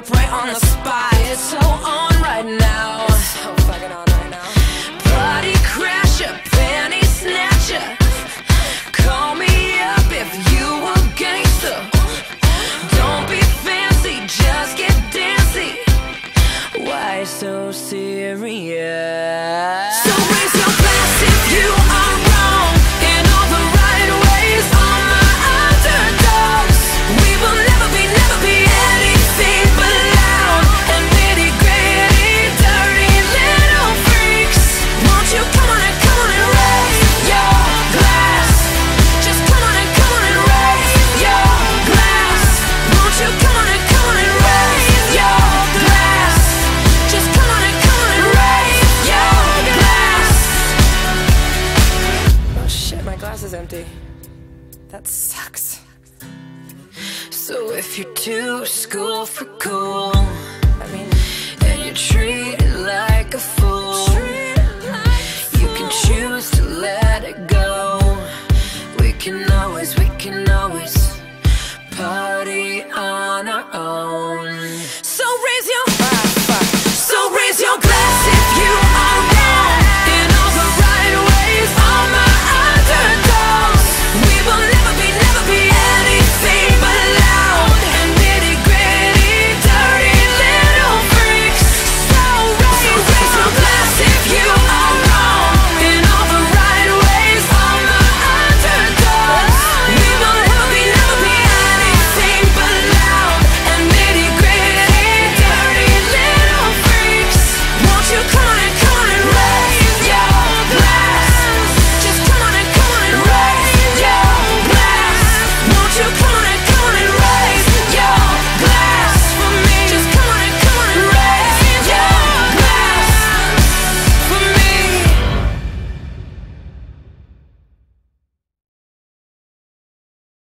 up right on the spot. It's so on glass is empty. That sucks. So if you're too school for cool, I mean, and you treat it like a fool, you can choose to let it go. We can always, we can always party on our own. So raise your, so raise your.